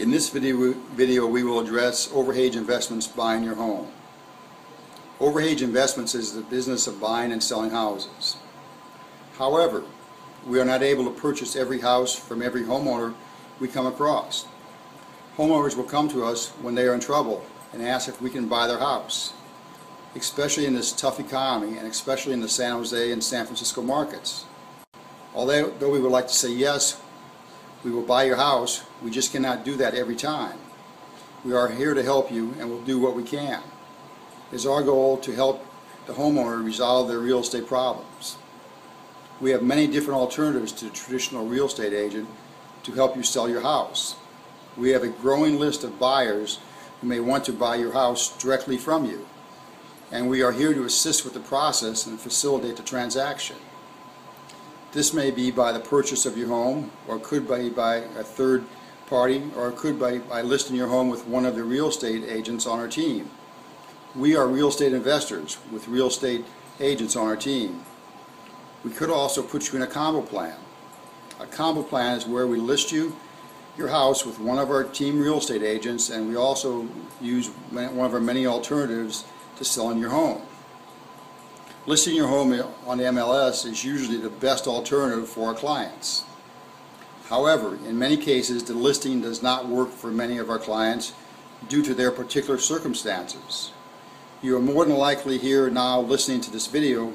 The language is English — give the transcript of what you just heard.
In this video, video we will address Overhage Investments buying your home. Overhage Investments is the business of buying and selling houses. However, we are not able to purchase every house from every homeowner we come across. Homeowners will come to us when they are in trouble and ask if we can buy their house, especially in this tough economy and especially in the San Jose and San Francisco markets. Although we would like to say yes, we will buy your house, we just cannot do that every time. We are here to help you and will do what we can. It is our goal to help the homeowner resolve their real estate problems. We have many different alternatives to the traditional real estate agent to help you sell your house. We have a growing list of buyers who may want to buy your house directly from you. And we are here to assist with the process and facilitate the transaction. This may be by the purchase of your home, or could be by a third party, or could be by listing your home with one of the real estate agents on our team. We are real estate investors with real estate agents on our team. We could also put you in a combo plan. A combo plan is where we list you your house with one of our team real estate agents and we also use one of our many alternatives to selling your home. Listing your home on the MLS is usually the best alternative for our clients. However, in many cases the listing does not work for many of our clients due to their particular circumstances. You are more than likely here now listening to this video